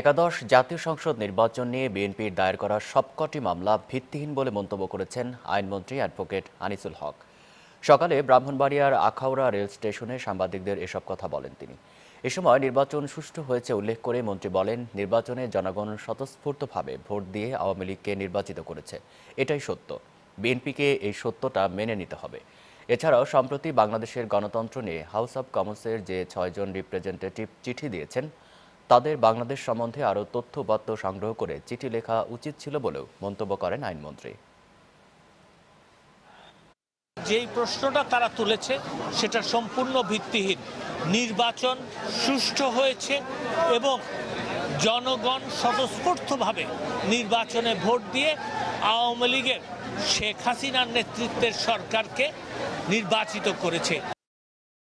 একাদশ জাতীয় সংসদ নির্বাচন নিয়ে বিএনপির দায়ের করা সবকটি মামলা ভিত্তিহীন বলে মন্তব্য করেছেন আইনমন্ত্রী অ্যাডভোকেট আনিসুল হক। সকালে ব্রাহ্মণবাড়িয়ার আখাউড়া রেল স্টেশনে সাংবাদিকদের এসব কথা বলেন তিনি। এ সময় নির্বাচন সুষ্ঠু হয়েছে উল্লেখ করে মন্ত্রী বলেন, নির্বাচনে জনগণ স্বতঃস্ফূর্তভাবে ভোট দিয়ে আওয়ামী লীগকে নির্বাচিত করেছে। এটাই সত্য। বিএনপিকে এই সত্যটা মেনে নিতে হবে। এছাড়াও সম্প্রতি বাংলাদেশের গণতন্ত্র নিয়ে হাউস অব কমন্সের যে ছয়জন রিপ্রেজেন্টেটিভ চিঠি দিয়েছেন তাদের বাংলাদেশ সম্বন্ধে আরও তথ্যপত্র সংগ্রহ করে চিঠি লেখা উচিত ছিল বলেও মন্তব্য করেন আইনমন্ত্রী। যেই প্রশ্নটা তারা তুলেছে, সেটা সম্পূর্ণ ভিত্তিহীন। নির্বাচন সুষ্ঠু হয়েছে এবং জনগণ স্বতঃস্ফূর্তভাবে নির্বাচনে ভোট দিয়ে আওয়ামী লীগের শেখ হাসিনার নেতৃত্বের সরকারকে নির্বাচিত করেছে।